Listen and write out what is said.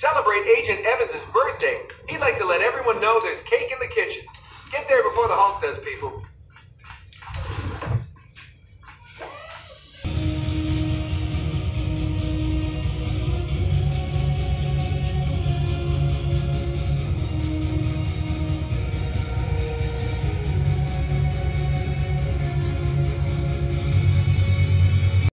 celebrate Agent Evans' birthday. He'd like to let everyone know there's cake in the kitchen. Get there before the Hulk does, people.